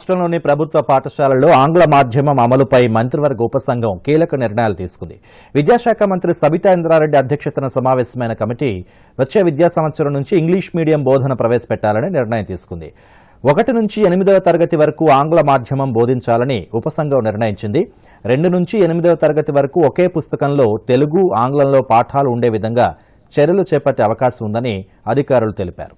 రాష్ట్రంలోని ప్రభుత్వ పాఠశాలల్లో ఆంగ్ల మాధ్యమం అమలుపై మంత్రివర్గ ఉపసంఘం కీలక నిర్ణయాలు తీసుకుంది. విద్యాశాఖ మంత్రి సబితా ఇంద్రారెడ్డి అధ్యక్షతన సమావేశమైన కమిటీ వచ్చే విద్యా సంవత్సరం నుంచి ఇంగ్లీష్ మీడియం బోధన ప్రవేశపెట్టాలని నిర్ణయం తీసుకుంది. ఒకటి నుంచి ఎనిమిదవ తరగతి వరకు ఆంగ్ల మాధ్యమం బోధించాలని ఉపసంఘం నిర్ణయించింది. రెండు నుంచి ఎనిమిదవ తరగతి వరకు ఒకే పుస్తకంలో తెలుగు ఆంగ్లంలో పాఠాలు ఉండే విధంగా చర్యలు చేపట్టే అవకాశం ఉందని అధికారులు తెలిపారు.